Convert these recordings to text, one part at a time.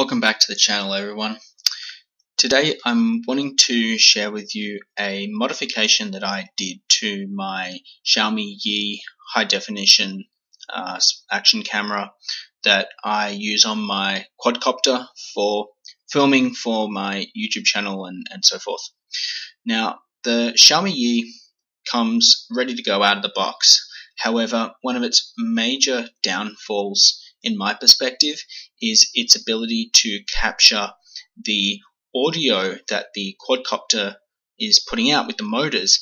Welcome back to the channel everyone. Today I'm wanting to share with you a modification that I did to my Xiaomi Yi high definition uh, action camera that I use on my quadcopter for filming for my YouTube channel and, and so forth. Now the Xiaomi Yi comes ready to go out of the box. However, one of its major downfalls in my perspective, is its ability to capture the audio that the quadcopter is putting out with the motors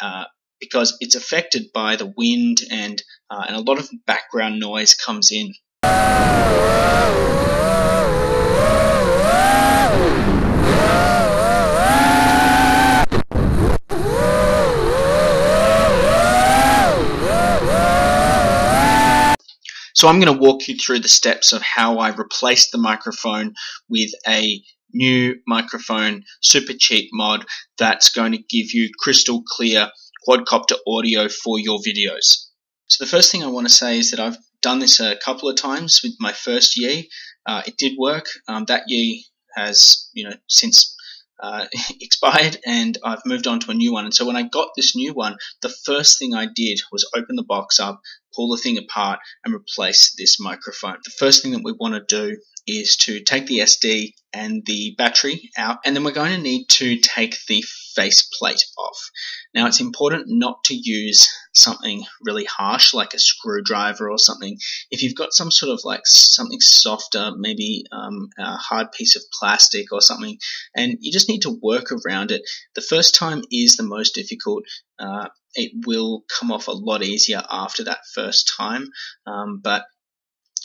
uh, because it's affected by the wind and, uh, and a lot of background noise comes in. So I'm going to walk you through the steps of how I replaced the microphone with a new microphone super cheap mod that's going to give you crystal clear quadcopter audio for your videos. So the first thing I want to say is that I've done this a couple of times with my first Yi. Uh, it did work. Um, that Yi has, you know, since uh, expired and I've moved on to a new one. And so when I got this new one, the first thing I did was open the box up, pull the thing apart, and replace this microphone. The first thing that we want to do is to take the SD and the battery out, and then we're going to need to take the faceplate off. Now, it's important not to use something really harsh like a screwdriver or something. If you've got some sort of like something softer, maybe um, a hard piece of plastic or something, and you just need to work around it. The first time is the most difficult. Uh, it will come off a lot easier after that first time, um, but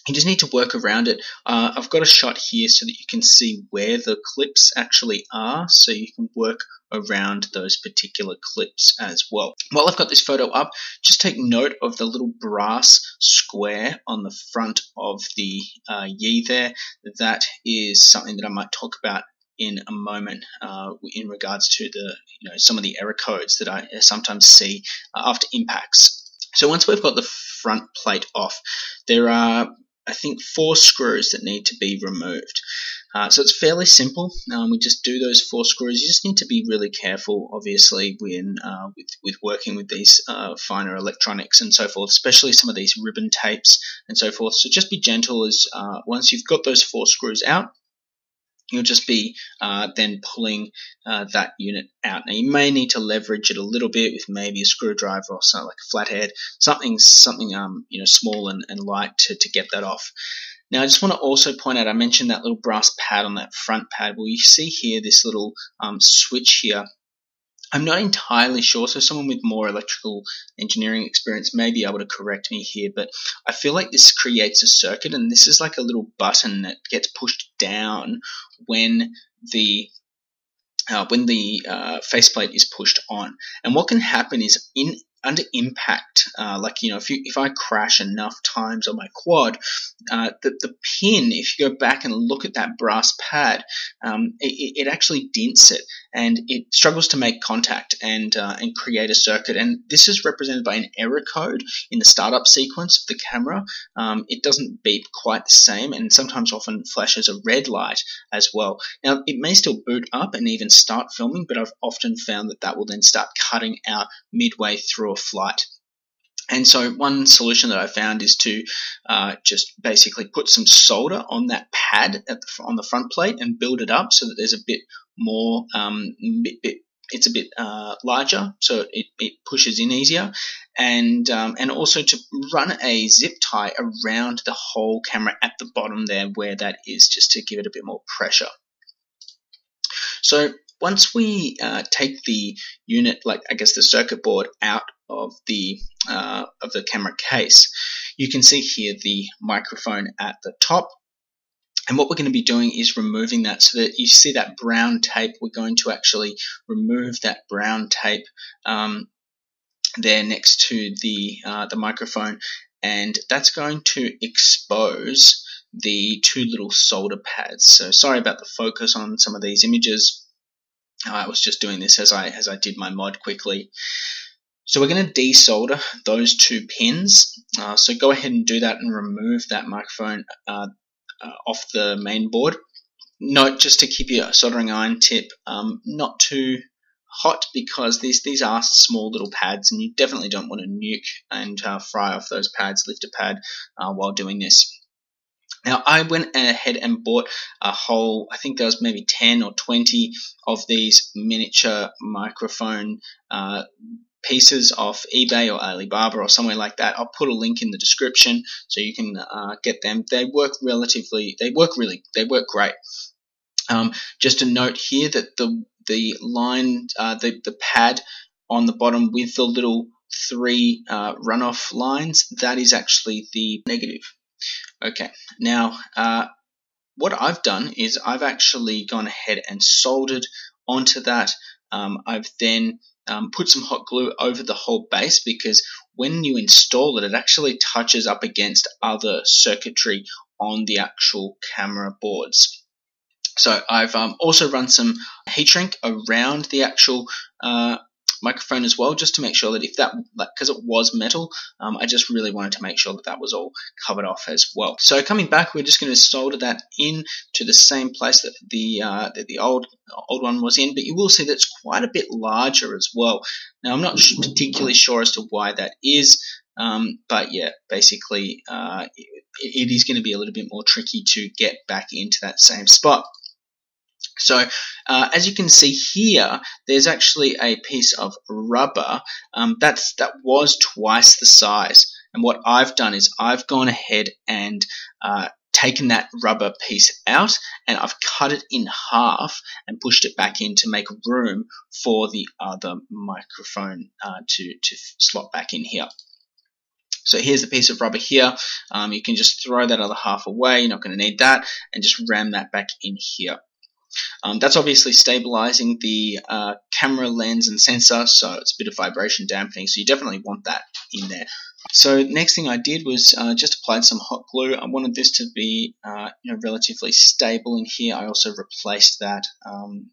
you just need to work around it. Uh, I've got a shot here so that you can see where the clips actually are, so you can work around those particular clips as well. While I've got this photo up, just take note of the little brass square on the front of the uh, Yi there. That is something that I might talk about in a moment uh, in regards to the you know some of the error codes that I sometimes see uh, after impacts. So once we've got the front plate off, there are I think four screws that need to be removed. Uh, so it's fairly simple. Um, we just do those four screws. You just need to be really careful, obviously, when uh, with, with working with these uh, finer electronics and so forth, especially some of these ribbon tapes and so forth. So just be gentle as uh, once you've got those four screws out, you'll just be uh, then pulling uh, that unit out. Now you may need to leverage it a little bit with maybe a screwdriver or something like a flathead, something something um, you know small and, and light to, to get that off. Now I just want to also point out I mentioned that little brass pad on that front pad. Well you see here this little um, switch here I'm not entirely sure, so someone with more electrical engineering experience may be able to correct me here, but I feel like this creates a circuit, and this is like a little button that gets pushed down when the uh, when the uh, faceplate is pushed on. And what can happen is in under impact, uh, like you know, if you if I crash enough times on my quad, uh, the the pin, if you go back and look at that brass pad, um, it, it, actually dents it and it struggles to make contact and uh, and create a circuit. And this is represented by an error code in the startup sequence of the camera. Um, it doesn't beep quite the same, and sometimes often flashes a red light as well. Now it may still boot up and even start filming, but I've often found that that will then start cutting out midway through flight. And so one solution that I found is to uh, just basically put some solder on that pad the, on the front plate and build it up so that there's a bit more, um, bit, bit, it's a bit uh, larger, so it, it, pushes in easier, and um, and also to run a zip tie around the whole camera at the bottom there where that is, just to give it a bit more pressure. So once we uh, take the unit, like I guess the circuit board, out of the uh, of the camera case, you can see here the microphone at the top. And what we're going to be doing is removing that so that you see that brown tape. We're going to actually remove that brown tape um, there next to the uh, the microphone, and that's going to expose the two little solder pads. So sorry about the focus on some of these images. I was just doing this as I as I did my mod quickly. So we're going to desolder those two pins. Uh, so go ahead and do that and remove that microphone uh, uh, off the main board. note just to keep your soldering iron tip um, not too hot because these these are small little pads and you definitely don't want to nuke and uh, fry off those pads, lift a pad uh, while doing this. Now I went ahead and bought a whole, I think there was maybe 10 or 20 of these miniature microphone uh, pieces off eBay or Alibaba or somewhere like that. I'll put a link in the description so you can uh, get them. They work relatively, they work really, they work great. Um, just a note here that the the line, uh, the the pad on the bottom with the little three uh, runoff lines, that is actually the negative. Okay, now uh, what I've done is I've actually gone ahead and soldered onto that. Um, I've then um, put some hot glue over the whole base because when you install it, it actually touches up against other circuitry on the actual camera boards. So I've um, also run some heat shrink around the actual uh, microphone as well, just to make sure that if that, because it was metal, um, I just really wanted to make sure that that was all covered off as well. So coming back, we're just going to solder that in to the same place that the uh, that the old old one was in, but you will see that it's quite a bit larger as well. Now I'm not particularly sure as to why that is. Um, but yeah, basically, uh, it is going to be a little bit more tricky to get back into that same spot. So uh, as you can see here, there's actually a piece of rubber um, that's that was twice the size. And what I've done is I've gone ahead and uh, taken that rubber piece out and I've cut it in half and pushed it back in to make room for the other microphone uh, to, to slot back in here. So here's a piece of rubber here. Um, you can just throw that other half away. You're not going to need that and just ram that back in here. Um, that's obviously stabilizing the uh, camera lens and sensor, so it's a bit of vibration dampening, so you definitely want that in there. So next thing I did was uh, just applied some hot glue. I wanted this to be uh, you know, relatively stable in here. I also replaced that um,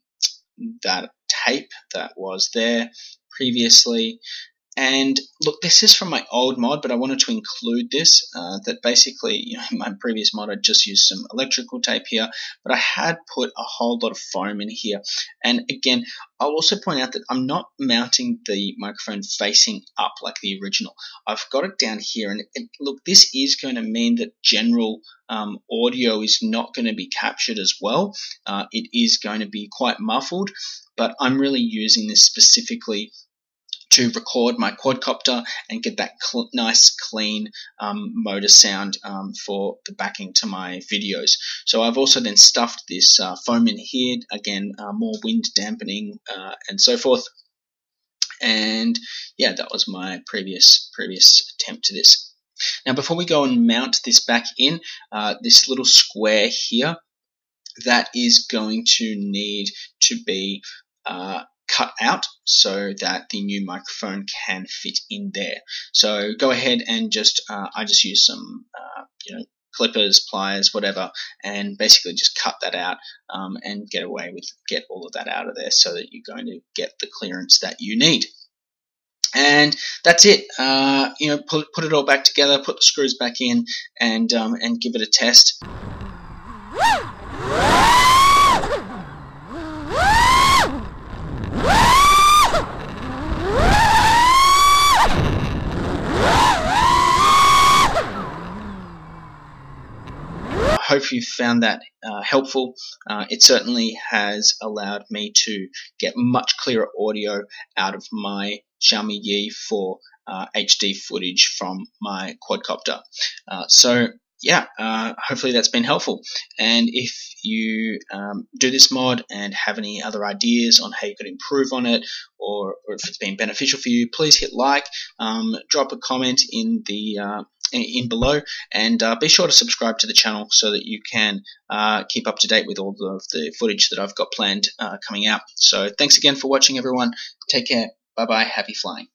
that tape that was there previously and look, this is from my old mod, but I wanted to include this. Uh, that basically, you know, in my previous mod, I just used some electrical tape here, but I had put a whole lot of foam in here. And again, I'll also point out that I'm not mounting the microphone facing up like the original. I've got it down here, and it, look, this is going to mean that general um, audio is not going to be captured as well. Uh, it is going to be quite muffled, but I'm really using this specifically to record my quadcopter and get that cl- nice clean um, motor sound um, for the backing to my videos. So I've also then stuffed this uh, foam in here, again uh, more wind dampening uh, and so forth. And yeah, that was my previous previous attempt to this. Now before we go and mount this back in, uh, this little square here, that is going to need to be uh, cut out so that the new microphone can fit in there. So go ahead and just, uh, I just use some, uh, you know, clippers, pliers, whatever, and basically just cut that out um, and get away with, get all of that out of there so that you're going to get the clearance that you need. And that's it. Uh, you know, put, put it all back together, put the screws back in, and um, and give it a test. You found that uh, helpful. Uh, it certainly has allowed me to get much clearer audio out of my Xiaomi Yi for uh, HD footage from my quadcopter. Uh, so yeah, uh, hopefully that's been helpful. And if you um, do this mod and have any other ideas on how you could improve on it, or, or if it's been beneficial for you, please hit like, um, drop a comment in the uh, in below and uh, be sure to subscribe to the channel so that you can uh, keep up to date with all of the footage that I've got planned uh, coming out. So thanks again for watching everyone. Take care. Bye bye. Happy flying.